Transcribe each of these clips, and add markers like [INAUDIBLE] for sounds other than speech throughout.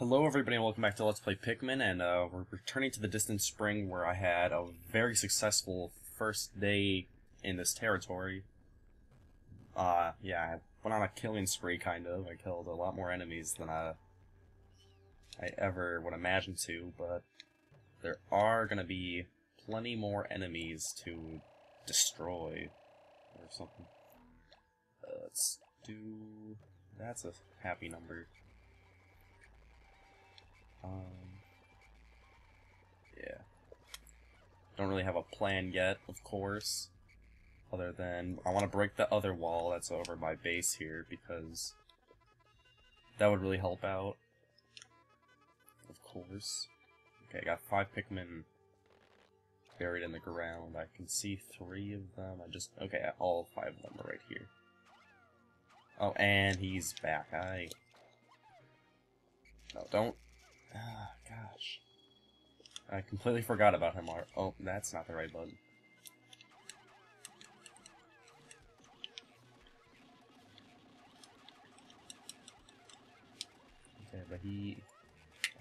Hello everybody and welcome back to Let's Play Pikmin and uh, we're returning to the distant spring where I had a very successful first day in this territory. Uh, yeah, I went on a killing spree kind of. I killed a lot more enemies than I, I ever would imagine to, but there are gonna be plenty more enemies to destroy or something. Uh, let's do... that's a happy number. Um, yeah. Don't really have a plan yet, of course. Other than, I want to break the other wall that's over my base here, because that would really help out. Of course. Okay, I got five Pikmin buried in the ground. I can see three of them. I just, okay, all five of them are right here. Oh, and he's back. I... No, don't Ah, gosh. I completely forgot about him. Oh, that's not the right button. Okay, but he...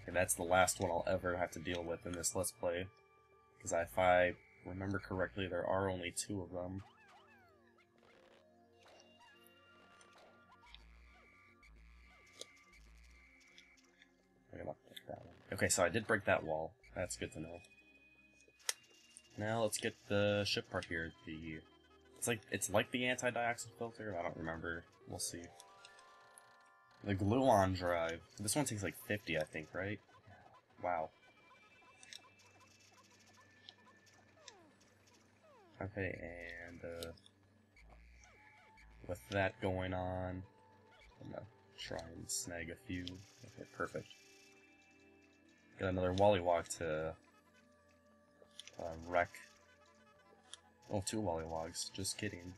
Okay, that's the last one I'll ever have to deal with in this Let's Play. Because if I remember correctly, there are only two of them. Okay, so I did break that wall. That's good to know. Now let's get the ship part here. The it's like it's like the anti-dioxide filter. I don't remember. We'll see. The gluon drive. This one takes like 50, I think, right? Wow. Okay, and uh, with that going on, I'm gonna try and snag a few. Okay, perfect. Get another Wollywog to uh, wreck. Oh, two Wollywogs. Just kidding.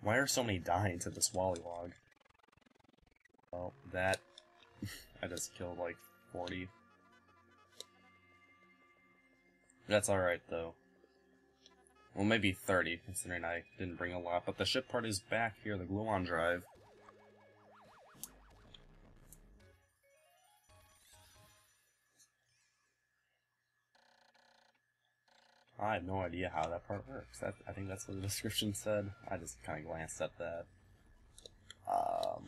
Why are so many dying to this Wollywog? Oh, that... [LAUGHS] I just killed like 40. That's alright, though. Well, maybe 30, considering I didn't bring a lot. But the ship part is back here, the gluon drive. I have no idea how that part works. That, I think that's what the [LAUGHS] description said. I just kind of glanced at that. Um,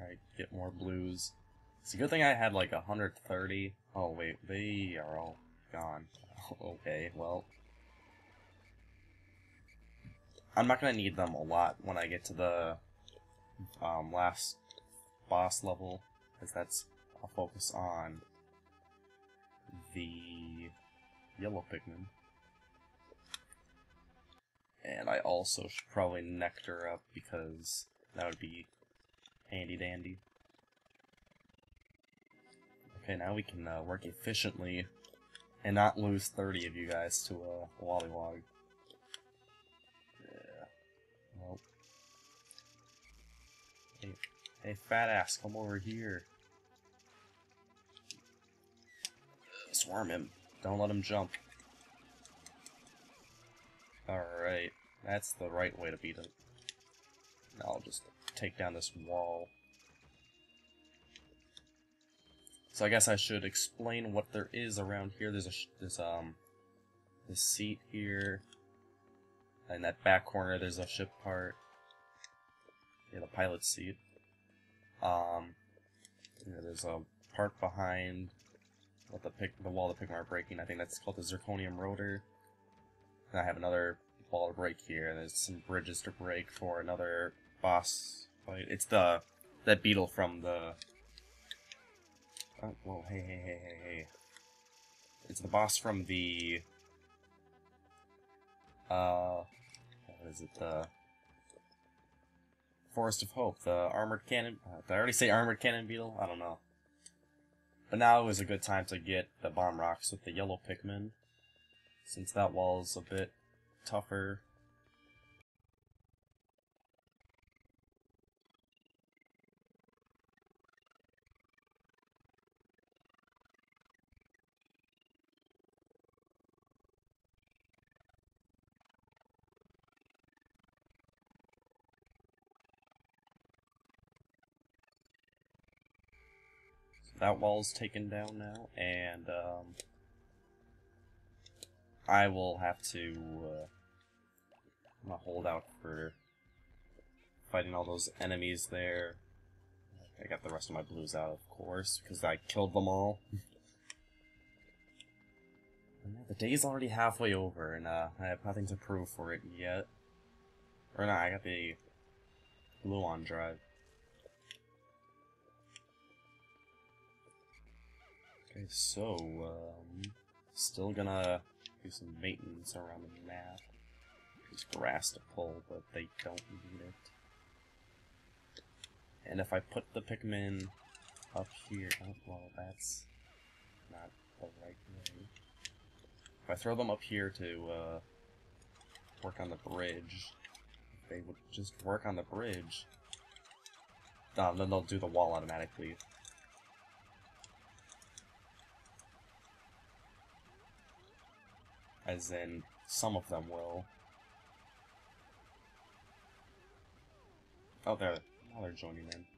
Alright, get more blues. It's a good thing I had like 130. Oh wait, they are all gone. [LAUGHS] okay, well, I'm not going to need them a lot when I get to the um, last boss level, because that's I'll focus on the yellow Pikmin. And I also should probably nectar up because that would be handy dandy. Okay, now we can uh, work efficiently and not lose 30 of you guys to a Wollywog. Hey, fat ass, come over here. Swarm him. Don't let him jump. Alright, that's the right way to beat him. Now I'll just take down this wall. So I guess I should explain what there is around here. There's a there's um this seat here. In that back corner, there's a ship part. Yeah, the pilot seat. Um, you know, there's a part behind what the pick the wall the are breaking. I think that's called the zirconium rotor. And I have another wall to break here. There's some bridges to break for another boss fight. It's the that beetle from the. Oh, whoa! Hey, hey, hey, hey, hey! It's the boss from the. Uh, what is it? The Forest of Hope, the armored cannon. Uh, did I already say armored cannon beetle? I don't know. But now is a good time to get the bomb rocks with the yellow Pikmin, since that wall's a bit tougher. That wall's taken down now, and um, I will have to uh, hold out for fighting all those enemies there. I got the rest of my blues out, of course, because I killed them all. [LAUGHS] the day's already halfway over, and uh, I have nothing to prove for it yet. Or not, I got the gluon drive. So, um, still gonna do some maintenance around the map. There's grass to pull, but they don't need it. And if I put the Pikmin up here, oh, well, that's not the right way. If I throw them up here to uh, work on the bridge, they would just work on the bridge. Um, then they'll do the wall automatically. As in, some of them will. Oh, there. Now they're joining in.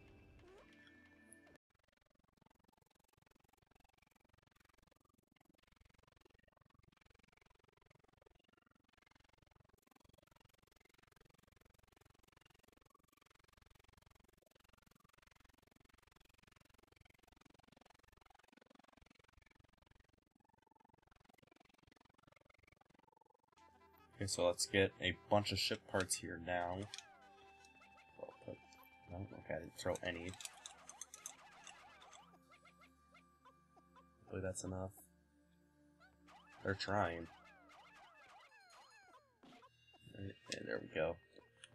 Okay, so let's get a bunch of ship parts here now. Put, no, okay, I didn't throw any. Hopefully that's enough. They're trying. There we go.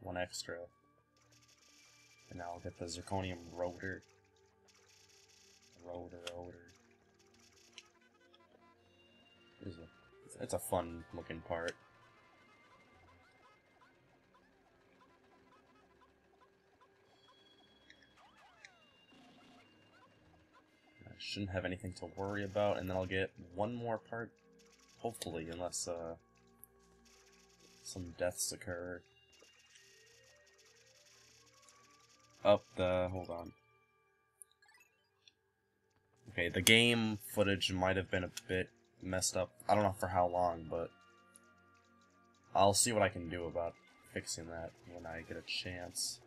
One extra. And now I'll get the zirconium rotor. Rotor, rotor. It's a, it's a fun looking part. Shouldn't have anything to worry about, and then I'll get one more part, hopefully, unless uh, some deaths occur. Up the... hold on. Okay, the game footage might have been a bit messed up. I don't know for how long, but I'll see what I can do about fixing that when I get a chance.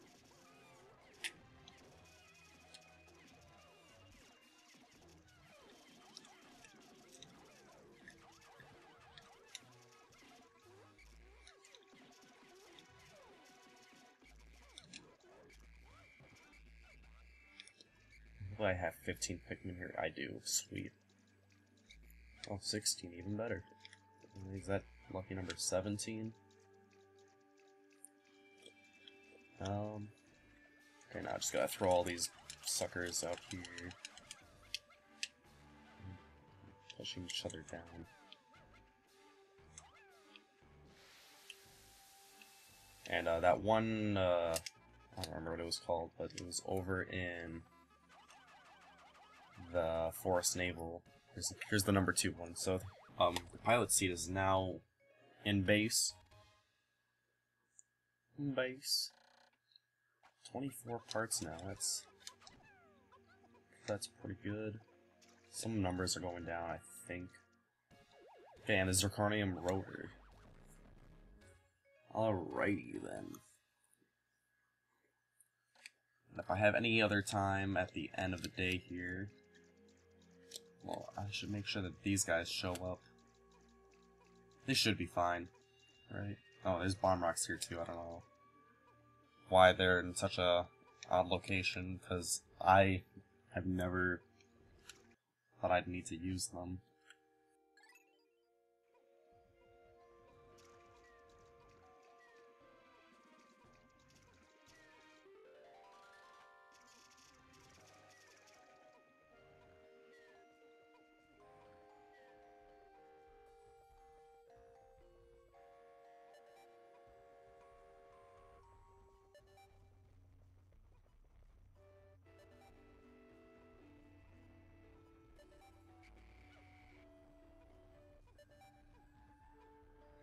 I have 15 Pikmin here? I do. Sweet. Oh, 16, even better. Is that lucky number 17? Um. Okay, now I just gotta throw all these suckers out here. Pushing each other down. And uh, that one, uh, I don't remember what it was called, but it was over in the Forest Navel. Here's, here's the number two one. So, um, the pilot seat is now in base. In base. 24 parts now, that's... That's pretty good. Some numbers are going down, I think. Okay, and the Zirconium rotor. Alrighty then. And if I have any other time at the end of the day here, well, I should make sure that these guys show up. They should be fine, right? Oh, there's bomb rocks here too, I don't know why they're in such a odd location, because I have never thought I'd need to use them.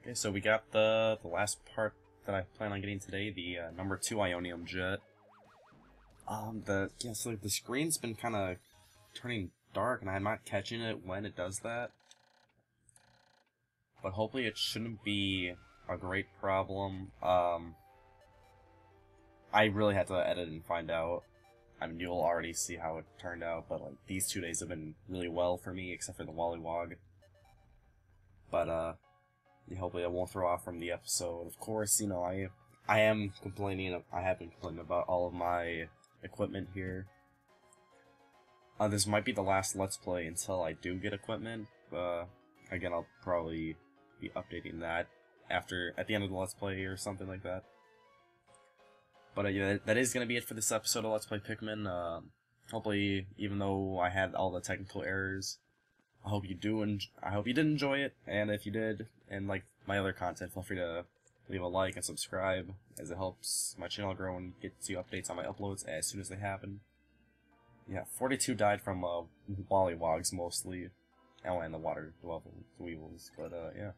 Okay, so we got the the last part that I plan on getting today, the uh, number two Ionium jet. Um, the yeah, so the screen's been kind of turning dark, and I'm not catching it when it does that. But hopefully it shouldn't be a great problem. Um, I really had to edit and find out. I mean, you'll already see how it turned out, but like these two days have been really well for me, except for the Wollywog. But uh, hopefully I won't throw off from the episode. Of course, you know I I am complaining. I have been complaining about all of my equipment here. Uh, this might be the last Let's Play until I do get equipment. Uh, again, I'll probably be updating that after at the end of the Let's Play or something like that. But uh, yeah, that is going to be it for this episode of Let's Play Pikmin. Uh, hopefully, even though I had all the technical errors, I hope you do, and I hope you did enjoy it. And if you did, and like my other content, feel free to leave a like and subscribe, as it helps my channel grow and gets you updates on my uploads as soon as they happen. Yeah, 42 died from uh, Wollywogs mostly. And the water dwevel, dweevils, but uh, yeah.